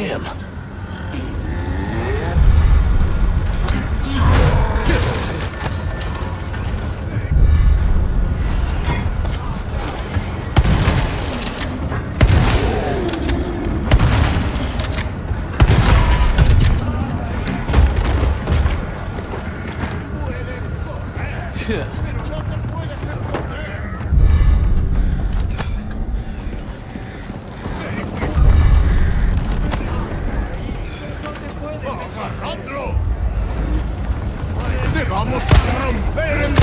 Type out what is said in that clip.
him. Yeah. Vamos a romper